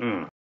嗯。